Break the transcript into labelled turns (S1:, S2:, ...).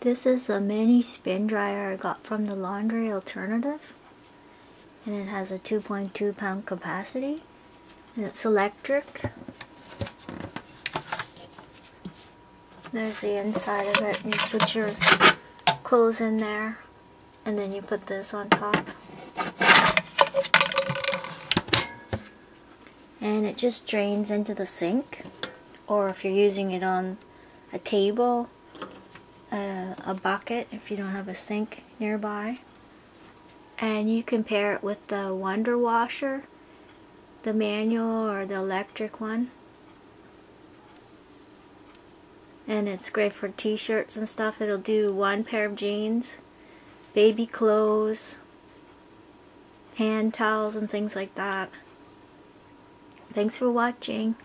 S1: This is a mini spin dryer I got from the Laundry Alternative. And it has a 2.2 pound capacity. And it's electric. There's the inside of it. You put your clothes in there. And then you put this on top. And it just drains into the sink. Or if you're using it on a table a, a bucket if you don't have a sink nearby. And you can pair it with the Wonder Washer, the manual or the electric one. And it's great for t-shirts and stuff. It'll do one pair of jeans, baby clothes, hand towels and things like that. Thanks for watching.